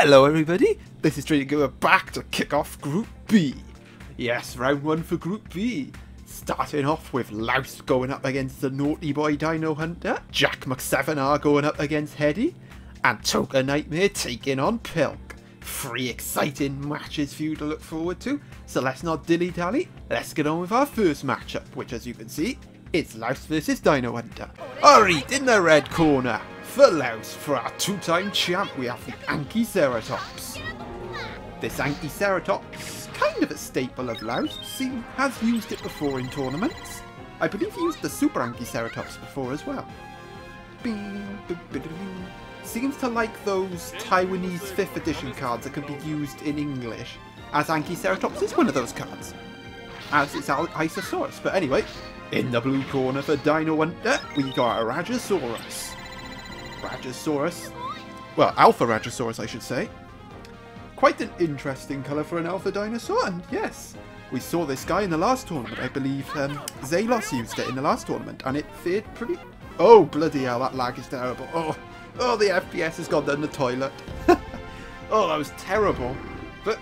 Hello everybody, this is Stranger Gamer back to kick off Group B. Yes, round one for Group B. Starting off with Louse going up against the Naughty Boy Dino Hunter, Jack McSeven going up against Hedi, and Tohka Nightmare taking on Pilk. Three exciting matches for you to look forward to, so let's not dilly-dally, let's get on with our first matchup, which as you can see, it's Louse versus Dino Hunter. Alright, in the red corner, for Louse, for our two-time champ, we have the Anchiceratops. This Anchiceratops, kind of a staple of Louse, see, has used it before in tournaments. I believe he used the Super Anchiceratops before as well. Seems to like those Taiwanese 5th edition cards that can be used in English, as Anchiceratops is one of those cards. As it's Isisaurus. But anyway, in the blue corner for Dino Hunter, we got a Well, Alpha Rajasaurus, I should say. Quite an interesting colour for an Alpha Dinosaur, and yes, we saw this guy in the last tournament. I believe um, Zalos used it in the last tournament, and it fared pretty... Oh, bloody hell, that lag is terrible. Oh, oh the FPS has gone down the toilet. oh, that was terrible. But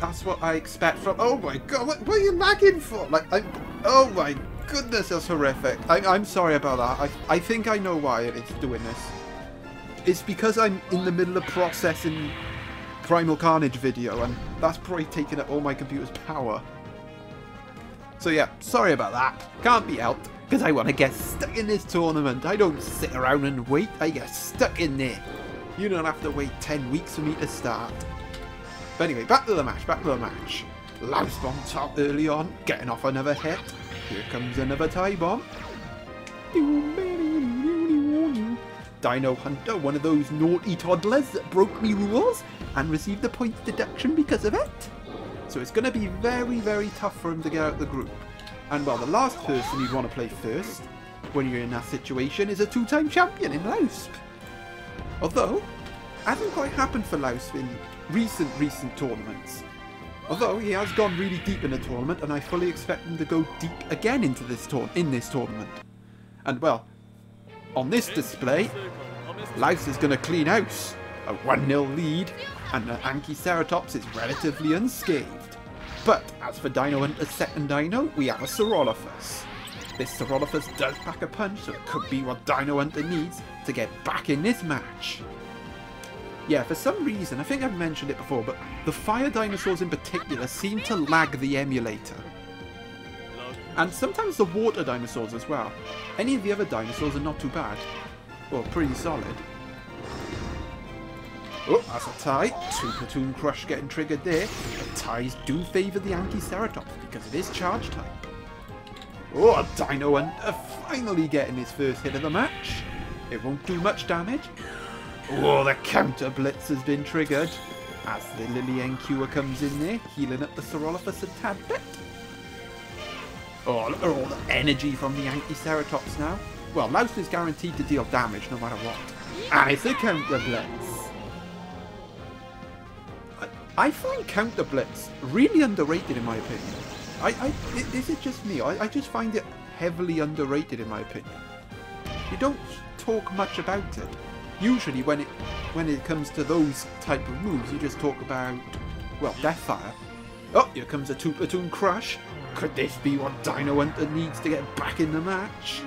that's what I expect from... Oh my god, what, what are you lagging for? Like, I'm... Oh my goodness, that's horrific. I, am sorry about that. I, I think I know why it's doing this. It's because I'm in the middle of processing Primal Carnage video, and that's probably taking up all my computer's power. So yeah, sorry about that. Can't be helped, because I want to get stuck in this tournament. I don't sit around and wait, I get stuck in there. You don't have to wait 10 weeks for me to start. But anyway, back to the match, back to the match. Louse on top early on, getting off another hit. Here comes another tie bomb. Dino Hunter, one of those naughty toddlers that broke me rules and received a point deduction because of it. So it's going to be very, very tough for him to get out the group. And well, the last person you'd want to play first, when you're in that situation, is a two-time champion in Louse. Although, hasn't quite happened for Louse in recent, recent tournaments. Although he has gone really deep in the tournament, and I fully expect him to go deep again into this tour in this tournament. And well, on this display, Louse is going to clean house. A 1-0 lead, and the Anchiceratops is relatively unscathed. But as for Dino Hunter's second dino, we have a Saurolophus. This Saurolophus does pack a punch, so it could be what Dino Hunter needs to get back in this match. Yeah, for some reason, I think I've mentioned it before, but the fire dinosaurs in particular seem to lag the emulator. And sometimes the water dinosaurs as well. Any of the other dinosaurs are not too bad. Well, pretty solid. Oh, that's a tie. Two Platoon Crush getting triggered there. But ties do favour the Anchiceratops because it is charge type. Oh, Dino Hunter finally getting his first hit of the match. It won't do much damage, Oh, the counter blitz has been triggered as the Liliencuor comes in there, healing up the Saurolophus a tad bit. Oh, look at all the energy from the Anchiceratops now. Well, Louse is guaranteed to deal damage no matter what. And it's a counter blitz. I, I find counter blitz really underrated in my opinion. I, I, is it just me? I, I just find it heavily underrated in my opinion. You don't talk much about it usually when it when it comes to those type of moves, you just talk about well, Deathfire. Oh, here comes a two platoon crush. Could this be what Dino Hunter needs to get back in the match?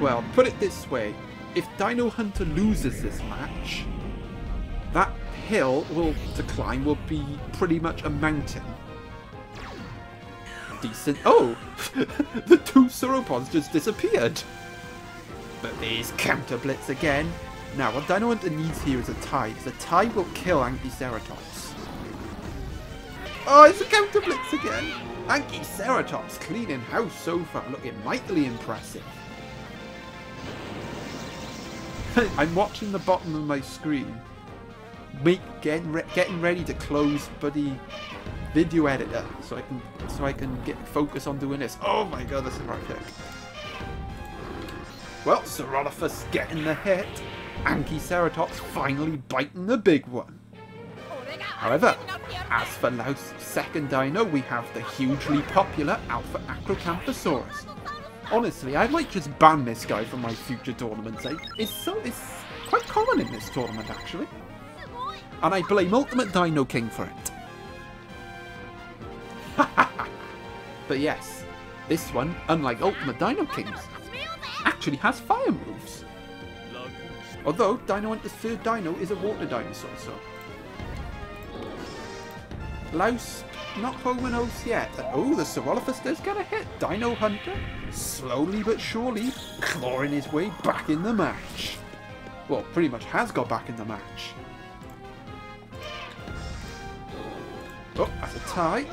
Well, put it this way. If Dino Hunter loses this match, that hill will to climb will be pretty much a mountain. Decent. Oh! the two sauropods just disappeared! But there's counter blitz again. Now, what Dino Hunter needs here is a tie, a tie will kill Anchiceratops. Oh, it's a counter blitz again. Anchiceratops cleaning house so far, looking mightily impressive. I'm watching the bottom of my screen. Make, getting, re getting ready to close buddy video editor so I can so I can get focus on doing this. Oh my god, this is right kick. Well, Saurolophus getting the hit. Anchiceratops finally biting the big one. However, as for Louse's second dino, we have the hugely popular Alpha Acrocanthosaurus. Honestly, I might just ban this guy from my future tournaments. Eh? It's so it's quite common in this tournament, actually. And I blame Ultimate Dino King for it. but yes, this one, unlike Ultimate Dino King's, actually has fire moves. Although Dino Hunter's third dino is a water dinosaur, so. Louse, not home and yet. Oh, the Saurolophus does get a hit. Dino Hunter, slowly but surely, clawing his way back in the match. Well, pretty much has got back in the match. Oh, that's a tie.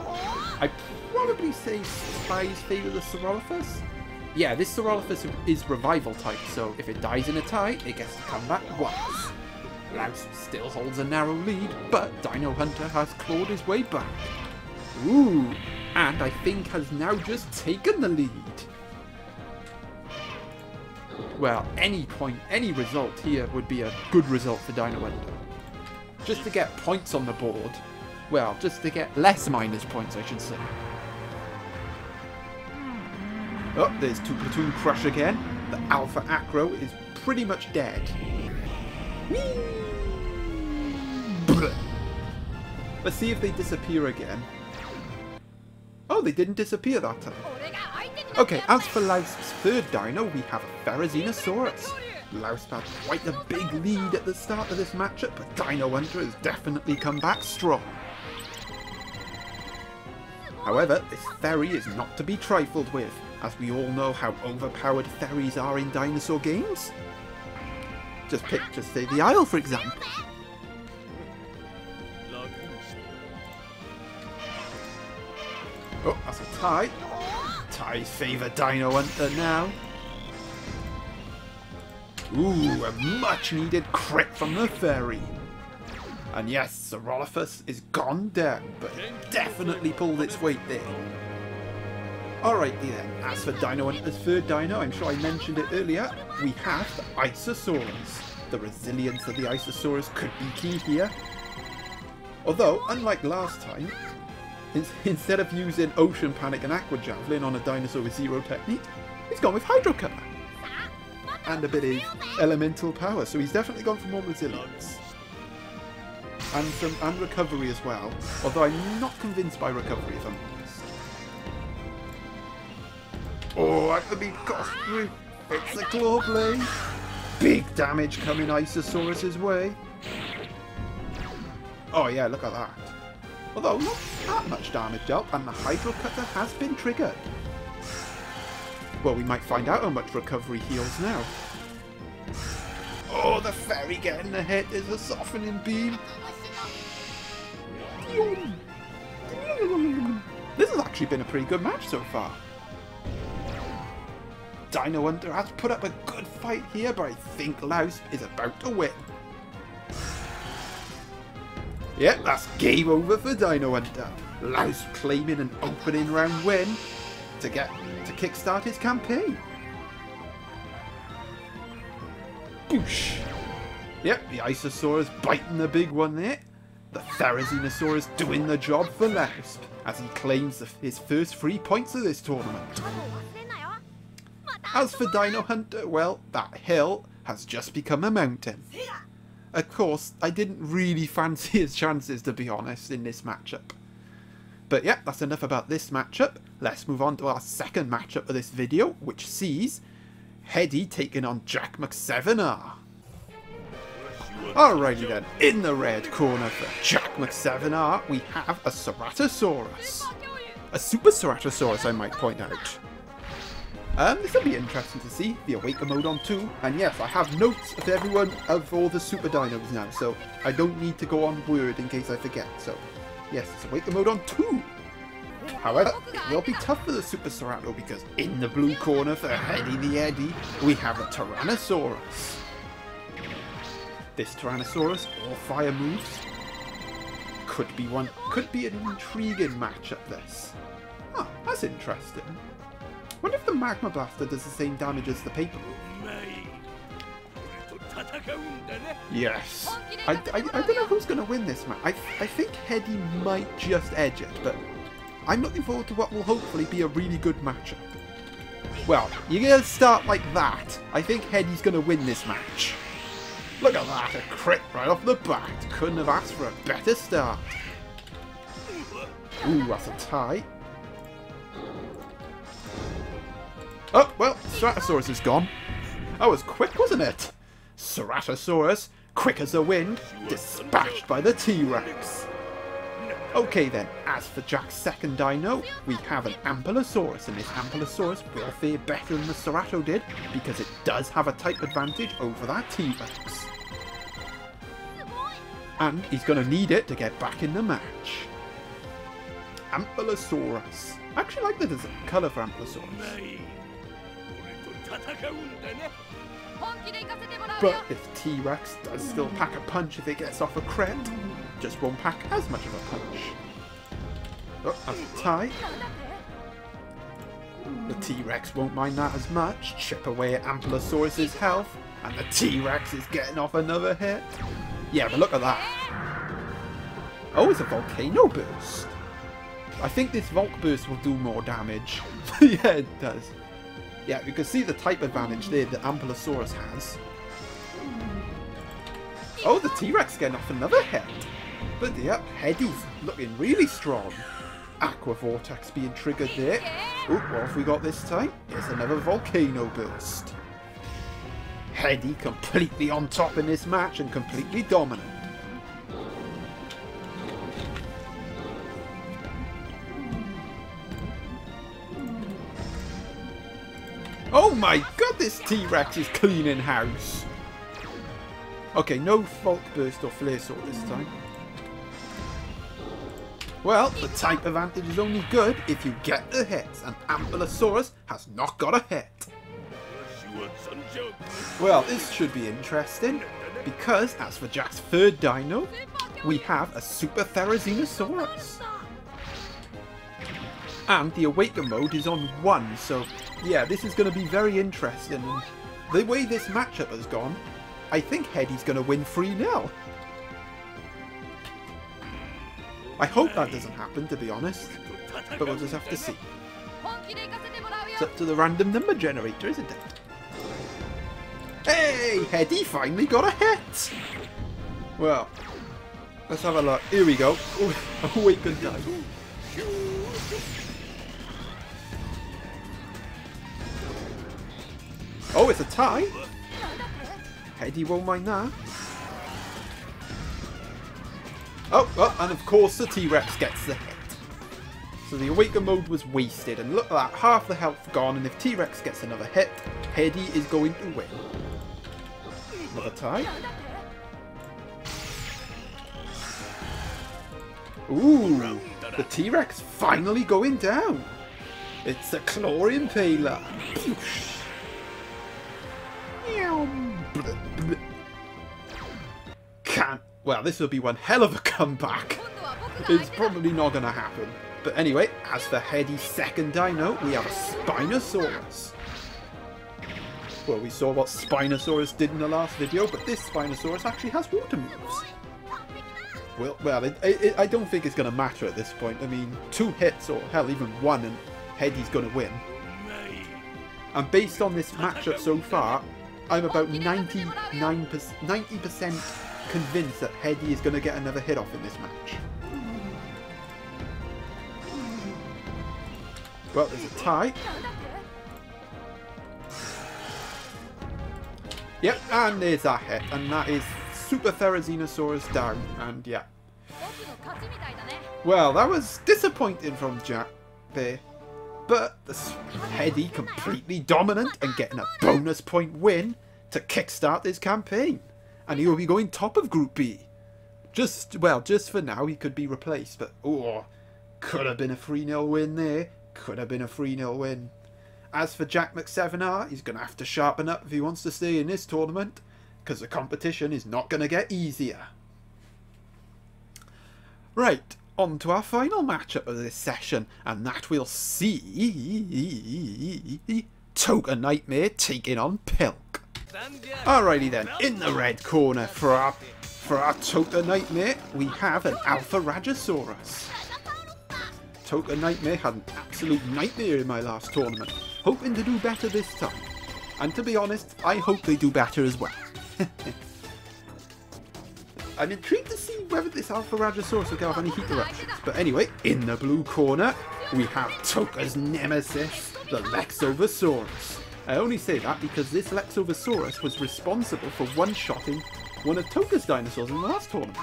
I probably say ties favour the Saurolophus. Yeah, this Saurolophus is revival type, so if it dies in a tie, it gets to come back once. Louse still holds a narrow lead, but Dino Hunter has clawed his way back. Ooh, and I think has now just taken the lead. Well, any point, any result here would be a good result for Dino Hunter. Just to get points on the board. Well, just to get less minus points, I should say. Oh, there's two platoon crush again. The Alpha Acro is pretty much dead. Let's see if they disappear again. Oh, they didn't disappear that time. Okay, as for Louse's third dino, we have a Therizinosaurus. Louse had quite a big lead at the start of this matchup, but Dino Hunter has definitely come back strong. However, this Theri is not to be trifled with as we all know how overpowered Theris are in dinosaur games. Just pick, just say the Isle for example. Oh, that's a tie. Ties favour Dino Hunter now. Ooh, a much needed crit from the Theri. And yes, Saurolophus is gone down, but it definitely pulled its weight there. Alrighty then, as for Dino Hunter's third dino, I'm sure I mentioned it earlier, we have the Isisaurus. The resilience of the Isisaurus could be key here. Although, unlike last time, instead of using Ocean Panic and Aqua Javelin on a dinosaur with zero technique, he's gone with Hydro Cutter. And a bit of elemental power, so he's definitely gone for more resilience. And some and recovery as well, although I'm not convinced by recovery if I'm Oh, that could be costly. It's the claw blade. Big damage coming Isisaurus's way. Oh yeah, look at that. Although not that much damage dealt, and the Hydro Cutter has been triggered. Well, we might find out how much recovery heals now. Oh, the Theri getting the hit is a softening beam. This has actually been a pretty good match so far. Dino Hunter has put up a good fight here, but I think Louse is about to win. Yep, that's game over for Dino Hunter. Louse claiming an opening round win to get to kickstart his campaign. Boosh! Yep, the Isisaurus biting the big one there. The Therizinosaurus doing the job for Louse as he claims his first three points of this tournament. As for Dino Hunter, well, that hill has just become a mountain. Of course, I didn't really fancy his chances, to be honest, in this matchup. But yeah, that's enough about this matchup. Let's move on to our second matchup of this video, which sees Hedi taking on Jack Mc7R. Alrighty then, in the red corner for Jack Mc7R, we have a Ceratosaurus. A Super Ceratosaurus, I might point out. Um, this will be interesting to see, the Awaken mode on 2, and yes, I have notes of everyone of all the Super Dinos now, so I don't need to go on word in case I forget, so yes, it's Awaken mode on 2. However, it will be tough for the Super Cerato because in the blue corner for Hedi the Eddy, we have a Tyrannosaurus. This Tyrannosaurus, all fire moves, could be one, could be an intriguing matchup this. Oh, that's interesting wonder if the Magma Blaster does the same damage as the Paper Yes. I, I, I don't know who's going to win this match. I, I think Hedi might just edge it, but I'm looking forward to what will hopefully be a really good matchup. Well, you're going to start like that. I think Hedi's going to win this match. Look at that, a crit right off the bat. Couldn't have asked for a better start. Ooh, that's a tie. Oh, well, Ceratosaurus is gone. That was quick, wasn't it? Ceratosaurus, quick as the wind, dispatched by the T-Rex. Okay then, as for Jack's second dino, we have an Ampelosaurus, and this Ampelosaurus will fare better than the Cerato did, because it does have a type advantage over that T-Rex. And he's going to need it to get back in the match. Ampelosaurus. I actually like the colour for Ampelosaurus. But if T-Rex does still pack a punch if it gets off a crit, just won't pack as much of a punch. Oh, that's a tie. The T-Rex won't mind that as much. Chip away at Ampelosaurus's health, and the T-Rex is getting off another hit. Yeah, but look at that. Oh, it's a Volcano Burst. I think this Volk Burst will do more damage. yeah, it does. Yeah, you can see the type advantage there that Ampelosaurus has. Oh, the T-Rex getting off another hit. But yep, Hedi's looking really strong. Aqua Vortex being triggered there. Oh, what have we got this time? It's another Volcano Burst. Hedi completely on top in this match and completely dominant. Oh my god, this T-Rex is cleaning house. Okay, no Fault Burst or Flare Sword this time. Well, the type advantage is only good if you get the hits, and Ampelosaurus has not got a hit. Well, this should be interesting, because as for Jack's third dino, we have a Super Therizinosaurus. And the Awaken mode is on 1, so yeah, this is going to be very interesting. The way this matchup has gone, I think Hedi's going to win 3-0. I hope that doesn't happen, to be honest. But we'll just have to see. It's up to the random number generator, isn't it? Hey! Hedi finally got a hit! Well, let's have a look. Here we go. Oh, Awakened die. It's a tie. Hedi won't mind that. Oh, oh, and of course the T-Rex gets the hit. So the Awaken mode was wasted, and look at that, half the health gone, and if T-Rex gets another hit, Hedi is going to win. Another tie. Ooh, the T-Rex finally going down. It's a Claw Impaler. Well, this will be one hell of a comeback. It's probably not going to happen. But anyway, as for Hedi's second dino, we have a Spinosaurus. Well, we saw what Spinosaurus did in the last video, but this Spinosaurus actually has water moves. Well, well, it, it, I don't think it's going to matter at this point. I mean, two hits, or hell, even one, and Hedi's going to win. And based on this matchup so far, I'm about 99%, 90% convinced that Hedi is going to get another hit off in this match. Well, there's a tie. Yep, and there's that hit, and that is Super Therizinosaurus down, and yeah. Well, that was disappointing from Jack there. But the Hedi completely dominant and getting a bonus point win to kickstart this campaign. And he will be going top of Group B. Just, well, just for now, he could be replaced. But, oh, could have been a 3-0 win there. Could have been a 3-0 win. As for Jack McSevenr, he's going to have to sharpen up if he wants to stay in this tournament. Because the competition is not going to get easier. Right, on to our final matchup of this session, and that we'll see Tohka Nightmare taking on Pilk. Alrighty then, in the red corner for our for our Tohka Nightmare, we have an Alpha-Rajasaurus. Tohka Nightmare had an absolute nightmare in my last tournament, hoping to do better this time. And to be honest, I hope they do better as well. I'm intrigued to see whether this Alpha Rajasaurus will go off any heat eruptions. But anyway, in the blue corner, we have Tohka's nemesis, the Lexovisaurus. I only say that because this Lexovisaurus was responsible for one-shotting one of Tohka's dinosaurs in the last tournament.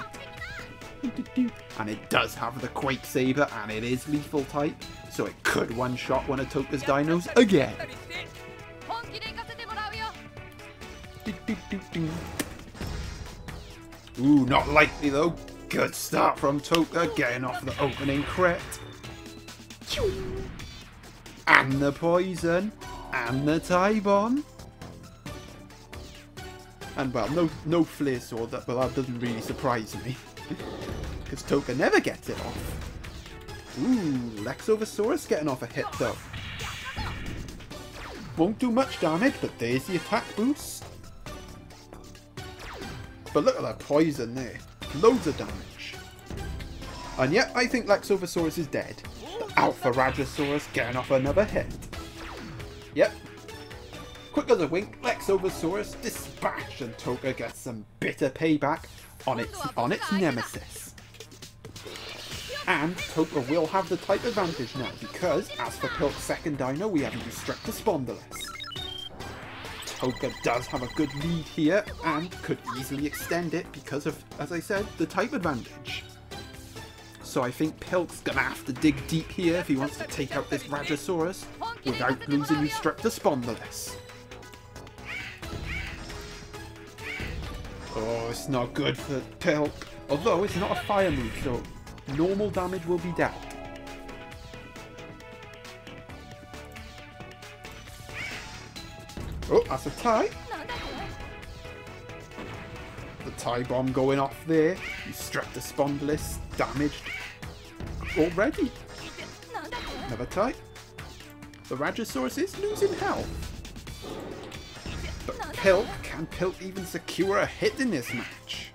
And it does have the Quake Saber, and it is lethal type, so it could one-shot one of Tohka's dinos again. Ooh, not likely though. Good start from Tohka, getting off the opening crit. And the poison. And the bomb. And well, no no flare sword, but that doesn't really surprise me. Because Tohka never gets it off. Ooh, Lexovisaurus getting off a hit though. Won't do much damage, but there's the attack boost. But look at that poison there. Loads of damage. And yet, I think Lexovisaurus is dead. The Alpha Rajasaurus getting off another hit. Yep. Quick as a wink, Lexovisaurus dispatch and Tohka gets some bitter payback on its on its nemesis. And Tohka will have the type advantage now because, as for Pilk's second dino, we have Eustrepta Spondylus. Tohka does have a good lead here and could easily extend it because of, as I said, the type advantage. So I think Pilk's gonna have to dig deep here if he wants to take out this Rajasaurus without losing Eustreptospondylus. Oh, it's not good for Pilk. Although it's not a fire move, so normal damage will be dealt. Oh, that's a tie. The tie bomb going off there. Eustreptospondylus damaged already. Another tie. The Rajasaurus is losing health. But Pilk, can Pilk even secure a hit in this match?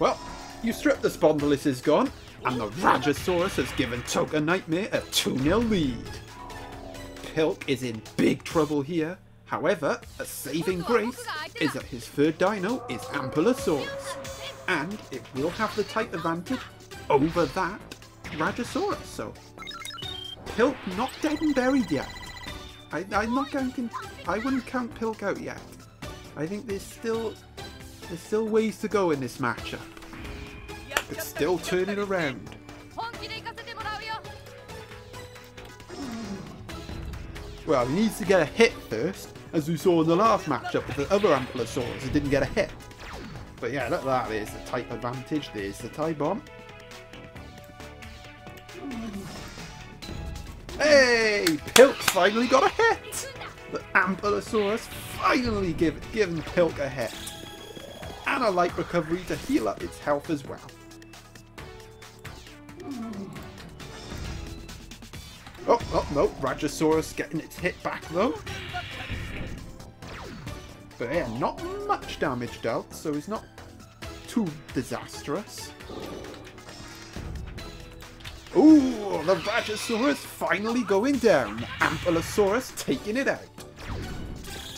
Well, Eustreptospondylus is gone, and the Rajasaurus has given Tohka Nightmare a 2-0 lead. Pilk is in big trouble here. However, a saving grace is that his third dino is Ankylosaurus, and it will have the type advantage over that Rajasaurus. So, Pilk not dead and buried yet. I, I'm not counting. I wouldn't count Pilk out yet. I think there's still there's still ways to go in this matchup. It's still turning around. Well, he needs to get a hit first, as we saw in the last matchup with the other Ankylosaurus. He didn't get a hit. But yeah, look at that. There's the type advantage. There's the tie bomb. Hey! Pilk finally got a hit! The Ankylosaurus finally give, given Pilk a hit. And a light recovery to heal up its health as well. Oh, oh no, Rajasaurus getting its hit back though. But yeah, not much damage dealt, so it's not too disastrous. Ooh, the Rajasaurus finally going down. Ankylosaurus taking it out.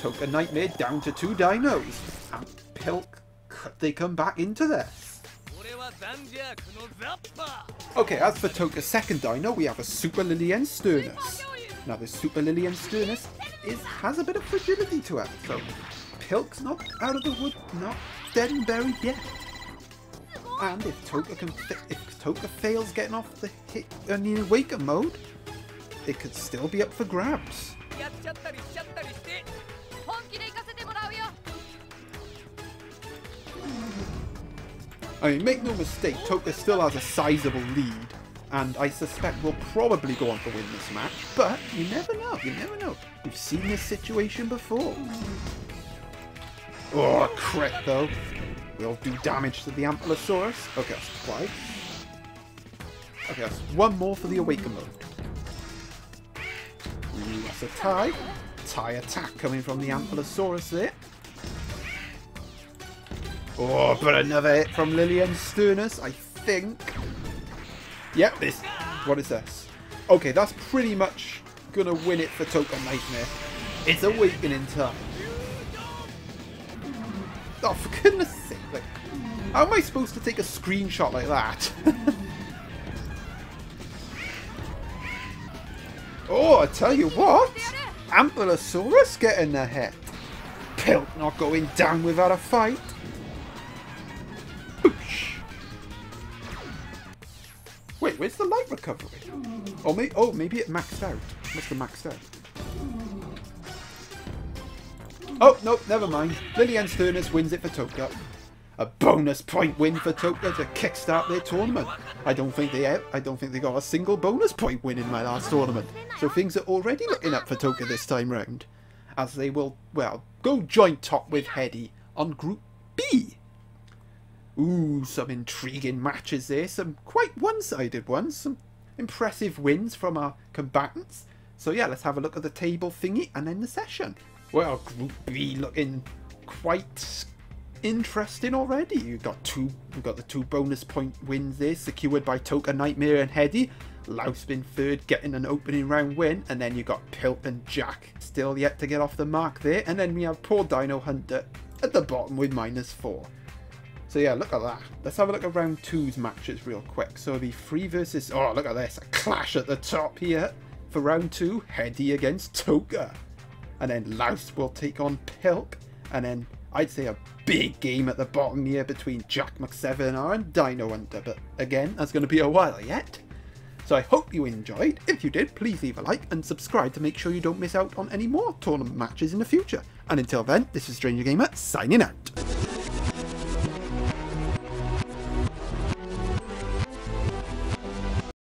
Tohka Nightmare down to two dinos. And Pilk, could they come back into this? Okay, as for Tohka's second dino, we have a Super Liliensternus. Now, this Super Liliensternus is, has a bit of fragility to it, so Pilk's not out of the wood, not dead and buried yet. And if Tohka can, if Tohka fails getting off the hit uh, in the Awaken mode, it could still be up for grabs. I mean, make no mistake, Tohka still has a sizable lead, and I suspect will probably go on to win this match, but you never know, you never know. We've seen this situation before. Oh, crap, though. Will do damage to the Ankylosaurus. Okay, that's twice. Okay, that's one more for the Awaken mode. Ooh, that's a tie. Tie attack coming from the Ankylosaurus there. Oh, but another hit from Liliensternus, I think. Yep, this. What is this? Okay, that's pretty much gonna win it for Tohka Nightmare. It's awakening time. Oh, for goodness sake. How am I supposed to take a screenshot like that? oh, I tell you what. Ampulosaurus getting the hit. Pilk not going down without a fight. Boosh. Wait, where's the light recovery? Oh, may oh, maybe it maxed out. Must have maxed out. Oh, no, never mind. Liliensternus wins it for Tohka. A bonus point win for Tohka to kickstart their tournament. I don't think they I don't think they got a single bonus point win in my last tournament. So things are already looking up for Tohka this time round. As they will, well, go joint top with Hedi on Group B. Ooh, some intriguing matches there. Some quite one-sided ones. Some impressive wins from our combatants. So yeah, let's have a look at the table thingy and then the session. Well, Group B looking quite interesting already. You've got two, you've got the two bonus point wins there, secured by Tohka Nightmare and Hedi. Louse been third, getting an opening round win, and then you got Pilk and Jack still yet to get off the mark there, and then we have poor Dino Hunter at the bottom with minus four. So yeah, look at that. Let's have a look at round two's matches real quick. So it'll be three versus, oh look at this, a clash at the top here for round two, Hedi against Tohka. And then Louse will take on Pilk, and then I'd say a big game at the bottom here between Jack McSeven and Dino Hunter, but again, that's going to be a while yet. So I hope you enjoyed. If you did, please leave a like and subscribe to make sure you don't miss out on any more tournament matches in the future. And until then, this is Stranger Gamer signing out.